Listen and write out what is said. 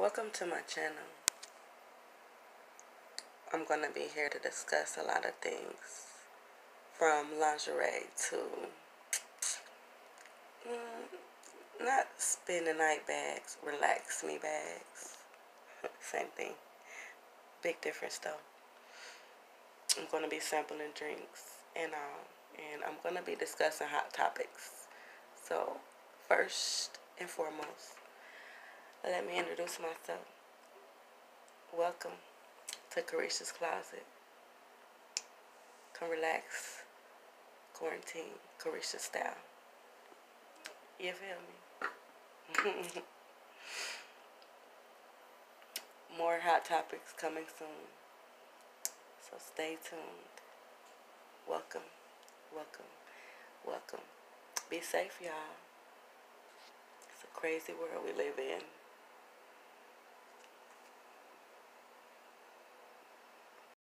welcome to my channel. I'm going to be here to discuss a lot of things from lingerie to mm, not spend the night bags, relax me bags. Same thing. Big difference though. I'm going to be sampling drinks and all. And I'm going to be discussing hot topics. So, first and foremost, let me introduce myself. Welcome to Carisha's Closet. Come relax. Quarantine. Carisha style. You feel me? More hot topics coming soon. So stay tuned. Welcome. Welcome. Welcome. Be safe, y'all. It's a crazy world we live in.